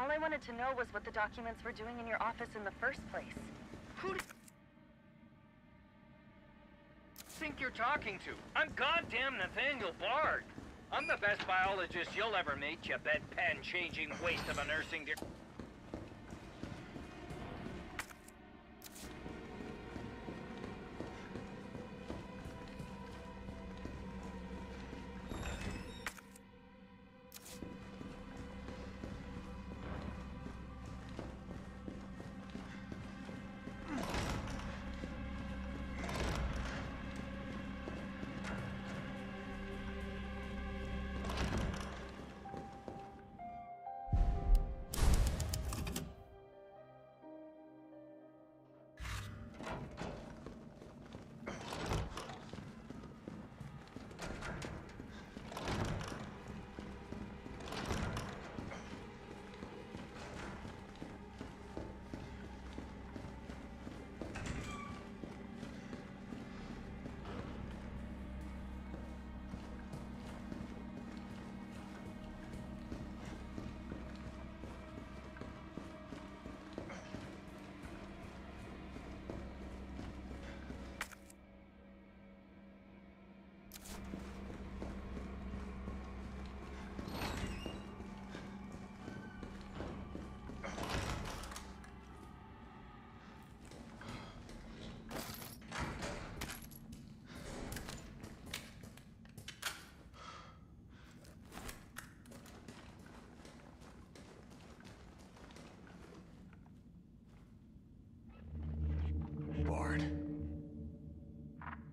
All I wanted to know was what the documents were doing in your office in the first place. Who do you think you're talking to? I'm goddamn Nathaniel Bard. I'm the best biologist you'll ever meet, you bedpan-changing waste of a nursing degree.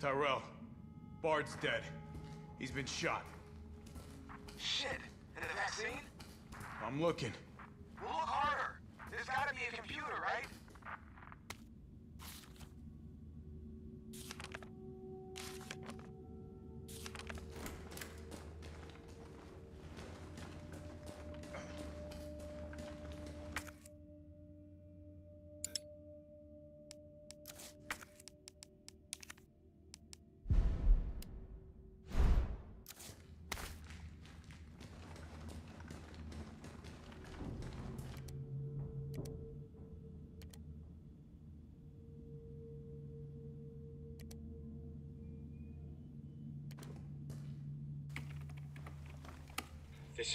Tyrell. Bard's dead. He's been shot. Shit! And the vaccine? I'm looking.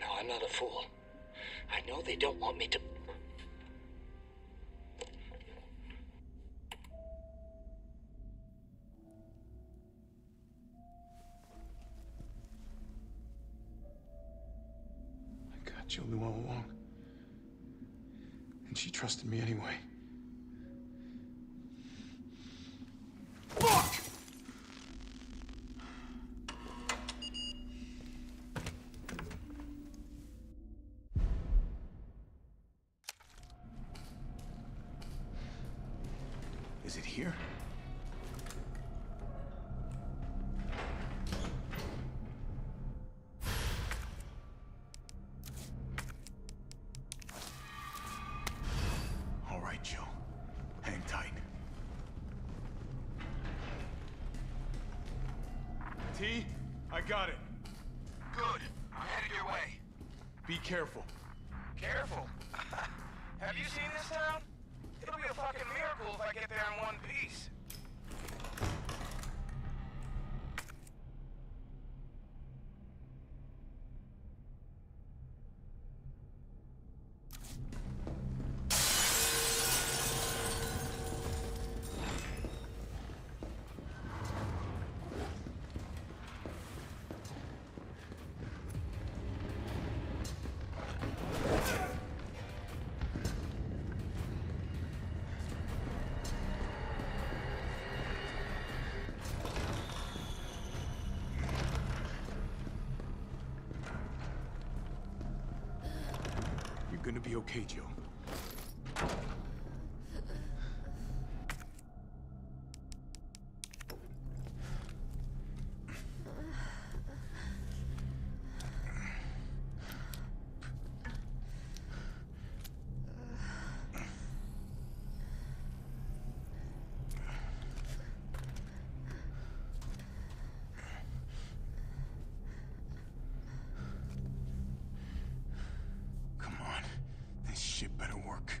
No, I'm not a fool. I know they don't want me to. I got Julie all along. And she trusted me anyway. Fuck! Here? All right, Jill. Hang tight. T, I got it. Good. I'm headed your way. Be careful. Careful. Have you seen this town? It'll be a fucking miracle if I get there in one piece. Gonna be okay, Jill. Come on. This shit better work.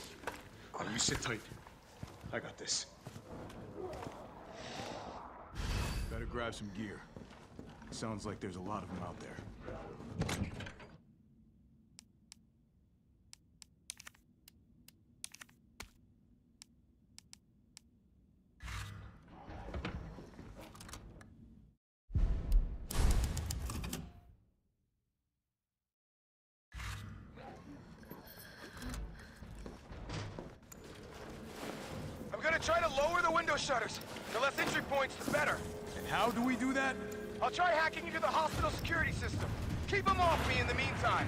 You sit tight. I got this. Better grab some gear. Sounds like there's a lot of them out there. Try to lower the window shutters. The less entry points, the better. And how do we do that? I'll try hacking into the hospital security system. Keep them off me in the meantime.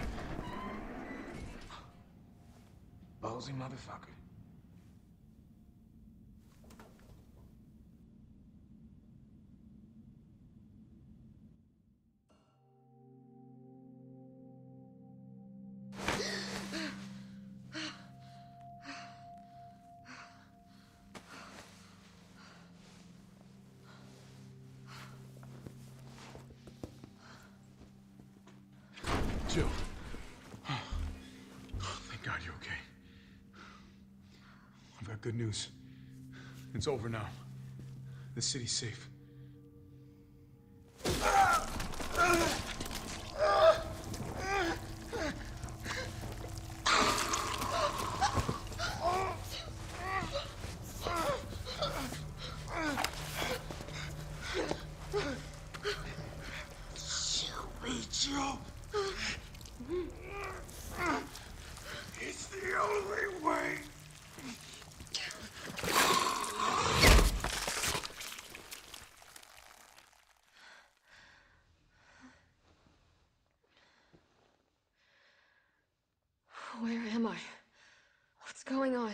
Ballsy motherfucker. Jill. Good news. It's over now. The city's safe. Shelby Joe. It's the only way. Where am I? What's going on?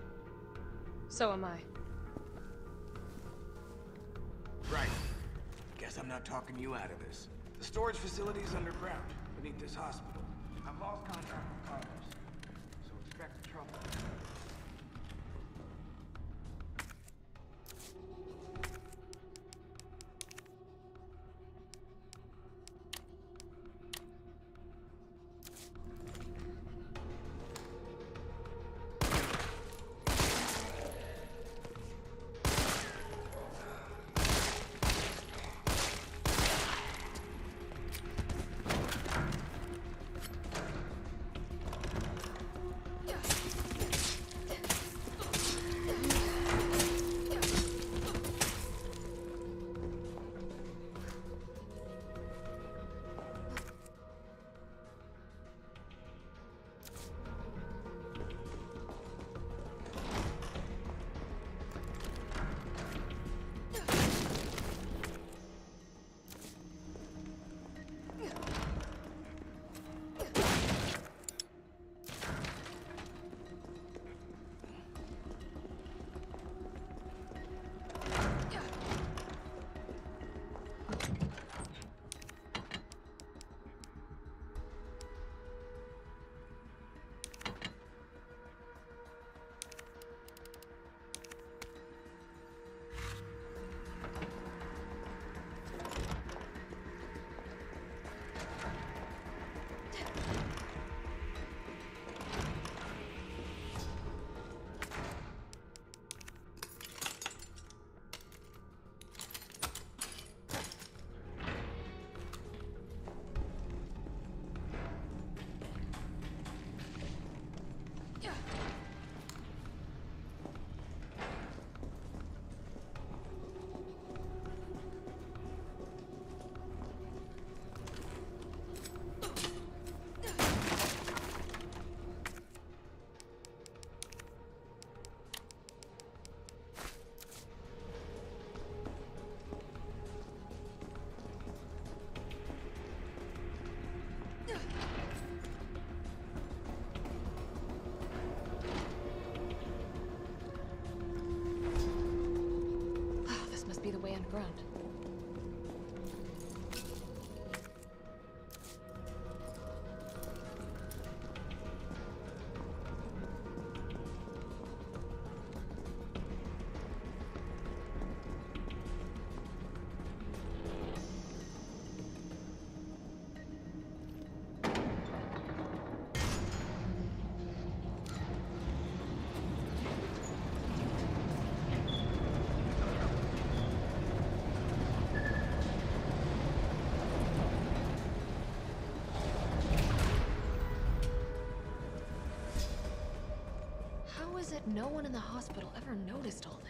So am I. Right. Guess I'm not talking you out of this. The storage facility is underground, beneath this hospital. I've lost contact with Carlos, How is it no one in the hospital ever noticed all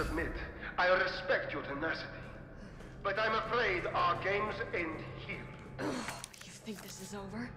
admit, I respect your tenacity. But I'm afraid our games end here. You think this is over?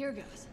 Here goes.